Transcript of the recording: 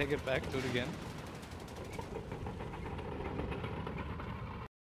take it back, do it again.